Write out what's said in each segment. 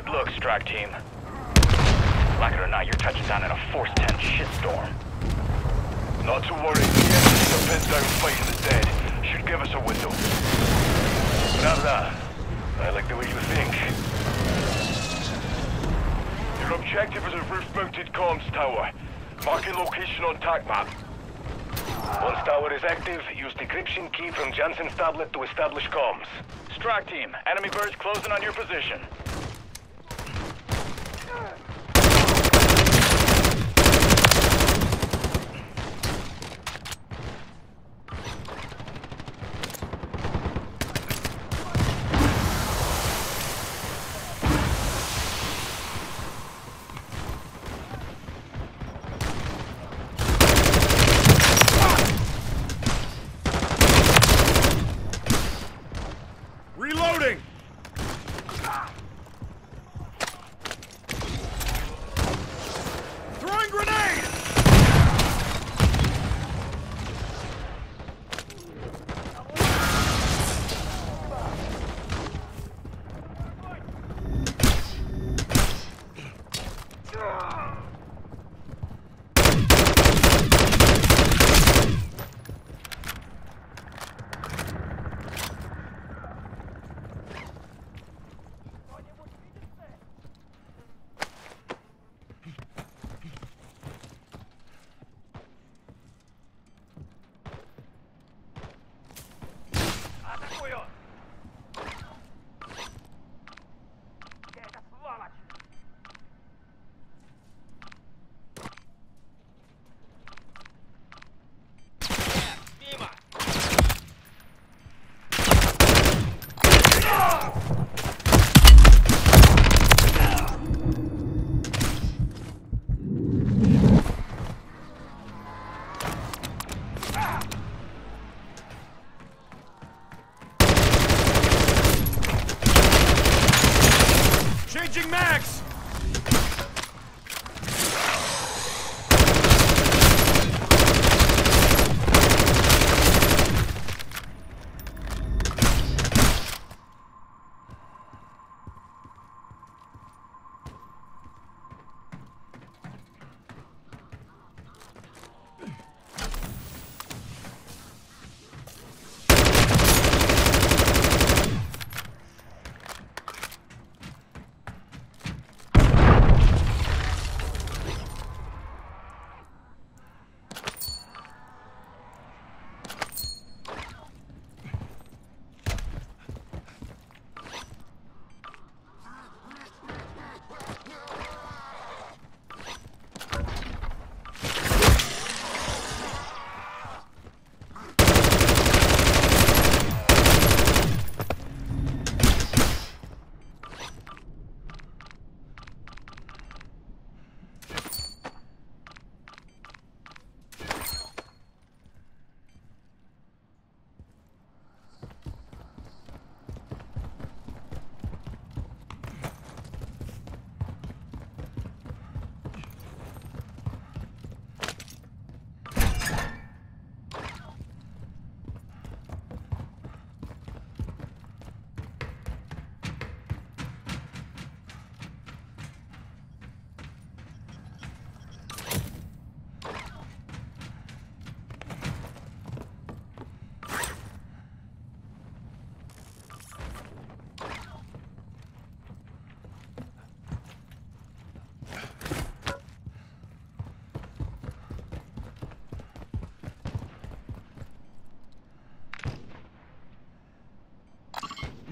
Good luck, strike team. Like it or not, you're touching down in a Force 10 shitstorm. Not to worry. The enemy's pinned down fighting the dead. Should give us a window. Nada. I like the way you think. Your objective is a roof-mounted comms tower. Marking location on TAC map. Once tower is active, use decryption key from Jansen's tablet to establish comms. Strike team, enemy birds closing on your position.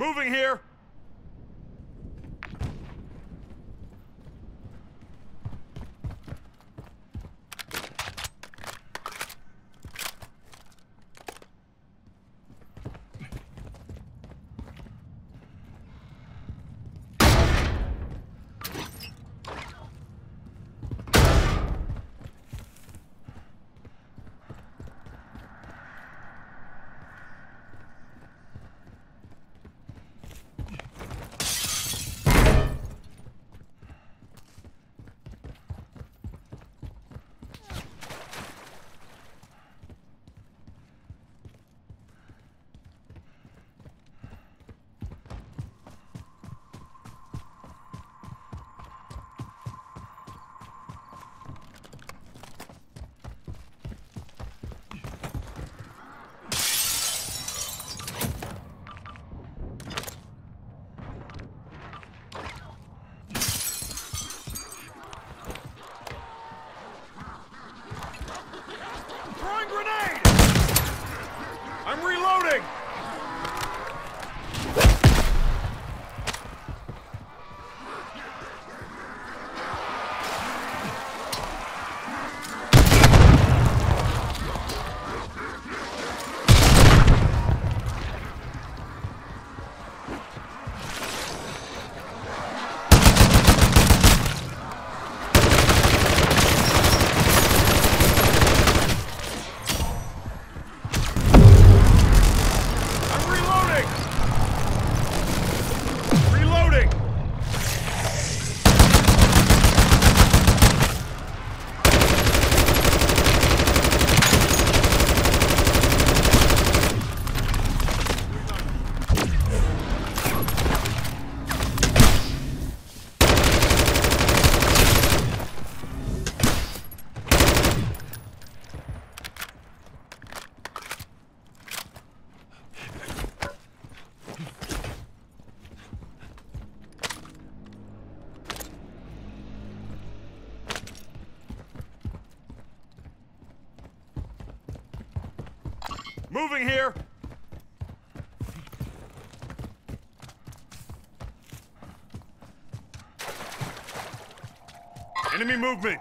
Moving here! Moving here! Enemy movement!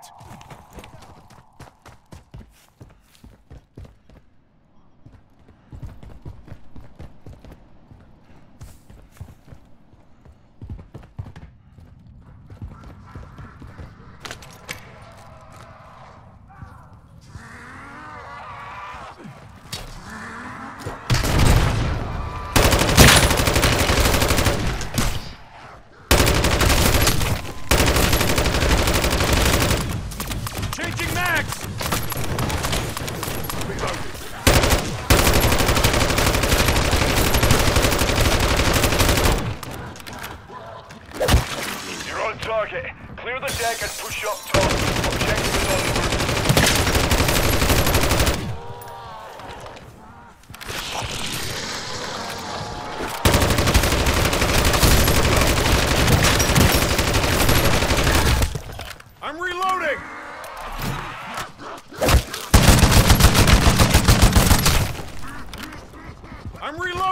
I'm reloading!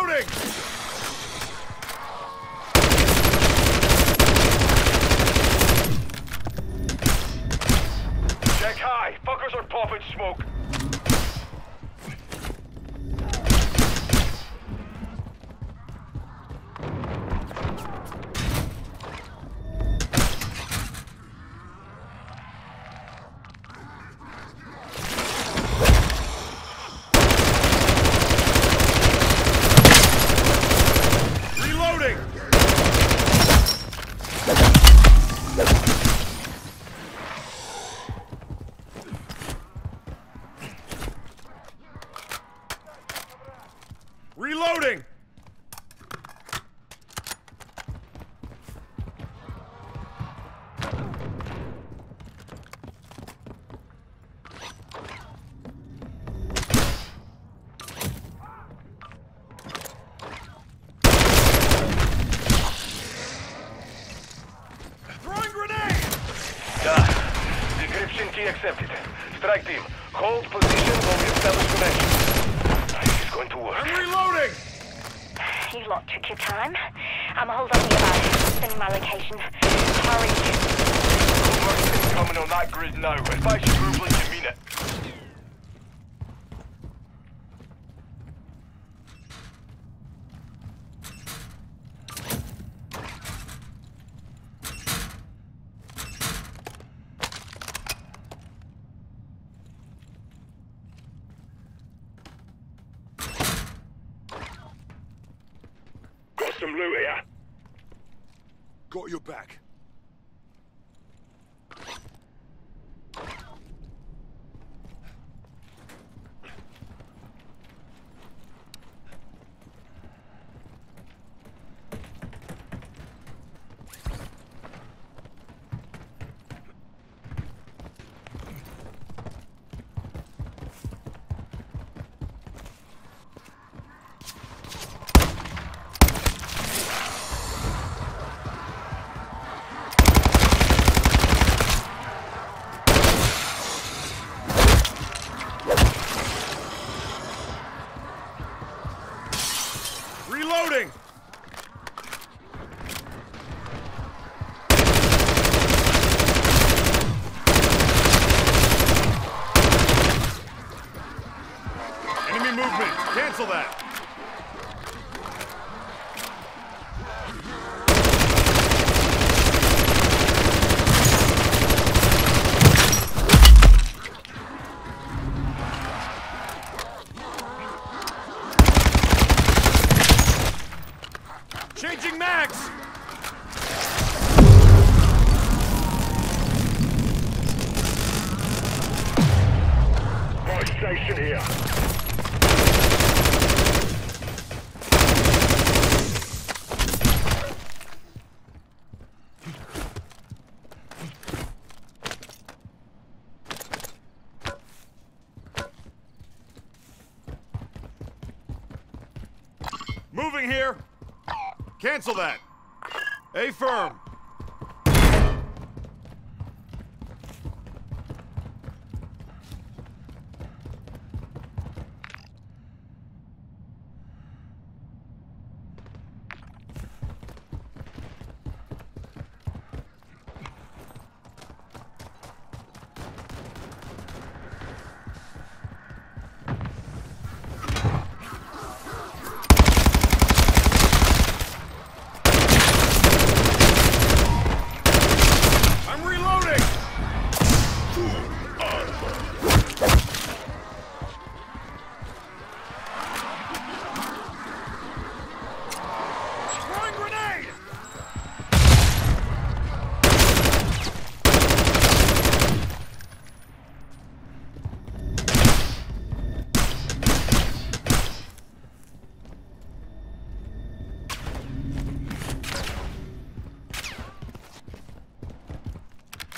Reloading! got your back. Cancel that. A firm.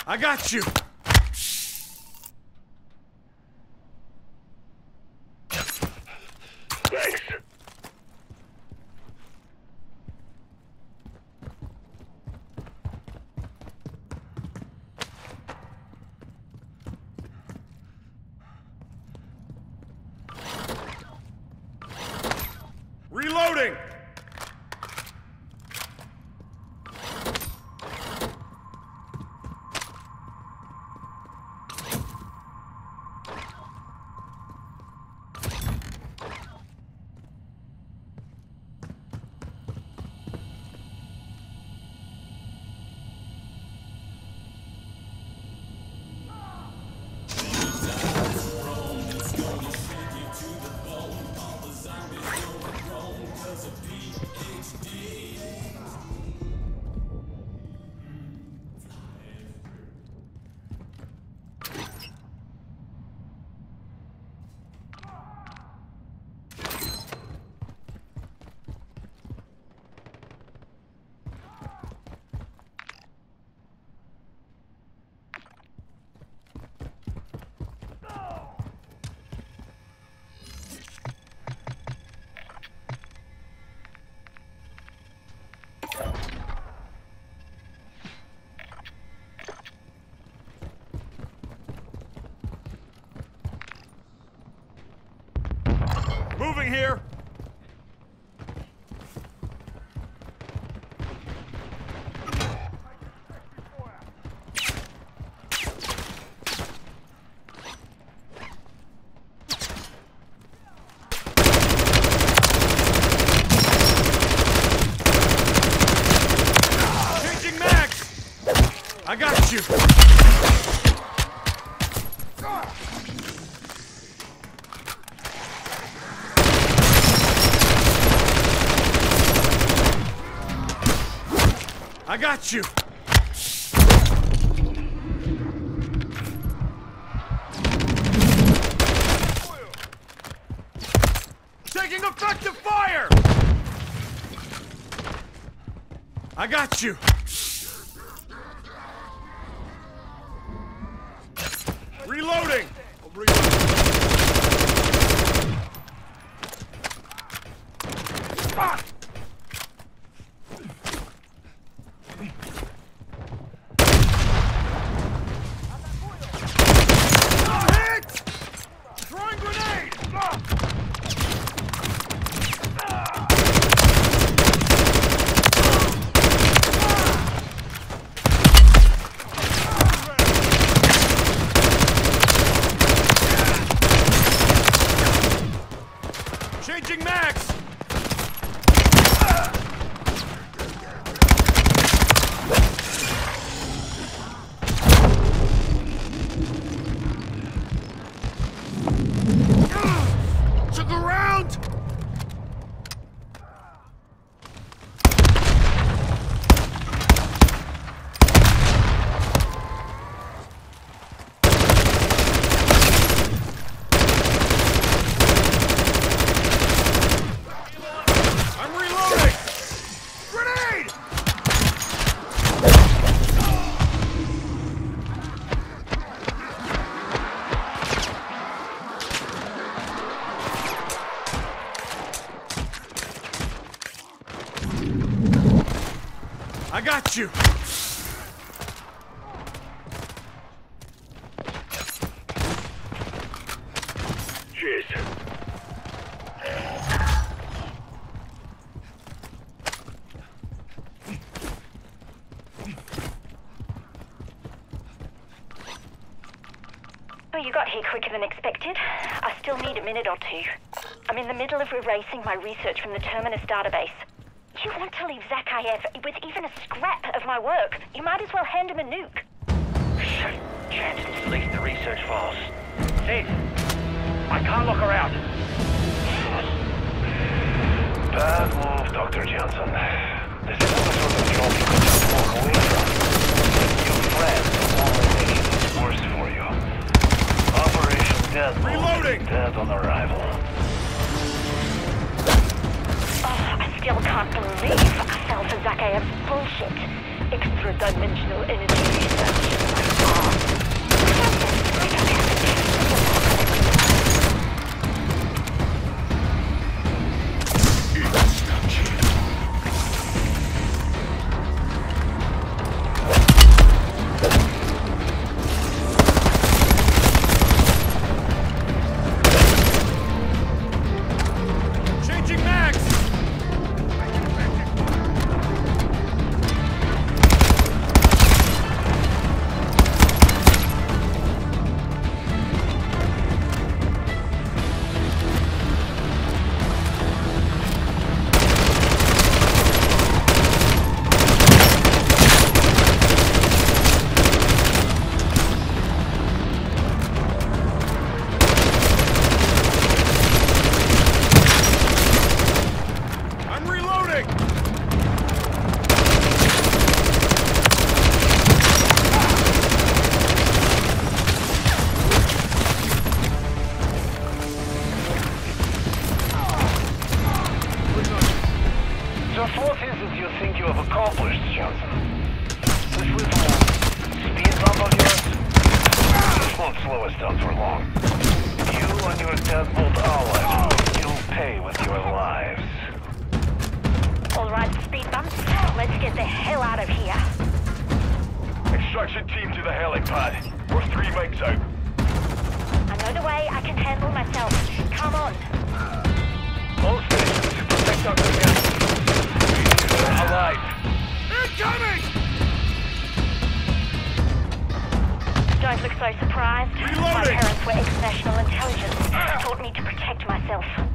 I got you. Moving here! I got you! I got you! Taking effective fire! I got you! Took a round! I'm reloading! Grenade! I got you! Cheers. Oh, you got here quicker than expected. I still need a minute or two. I'm in the middle of erasing my research from the Terminus database. You want to leave Zakhaev with even a scrap of my work? You might as well hand him a nuke. Jansen deleted the research files. Sid, I can't lock her out. Bad move, Dr. Jansen. This isn't the sort of job you can just walk away from. Your friends will only make it worse for you. Operation Deadbolt. Reloading! Dead on arrival. Oh, have accomplished, Jansen? Speed bump of yours? This won't slow us down for long. You and your deadbolt allies you'll pay with your lives. All right, speed bumps. Let's get the hell out of here. Extraction team to the helipad. We're three out. I know the way I can handle myself. Come on. All stations, protect Dr. Jansen. Alive. Incoming! Don't look so surprised. My parents were ex-national intelligence. Taught me to protect myself.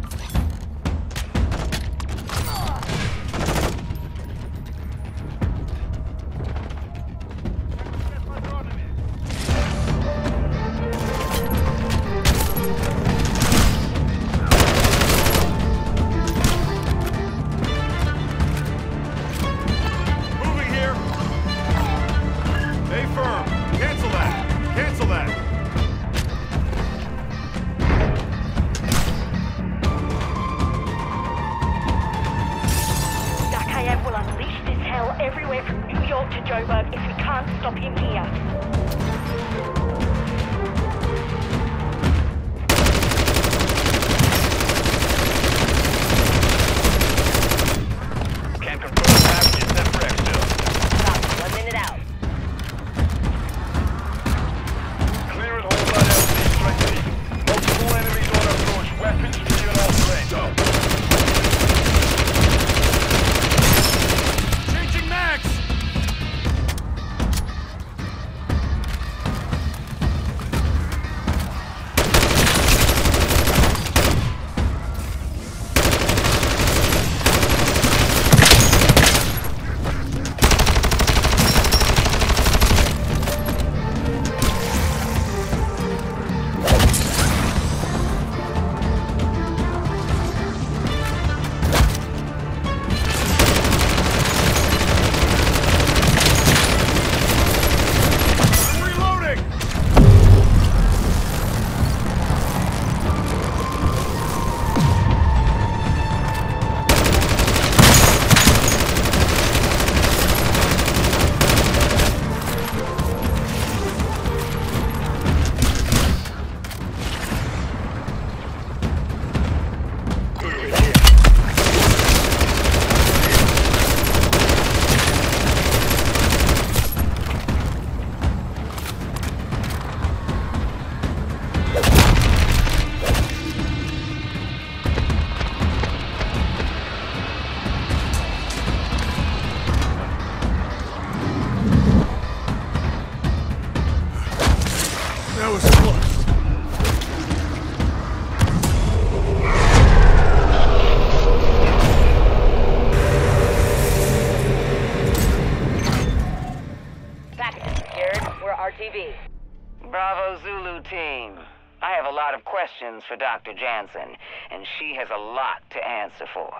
For Dr. Jansen, and she has a lot to answer for.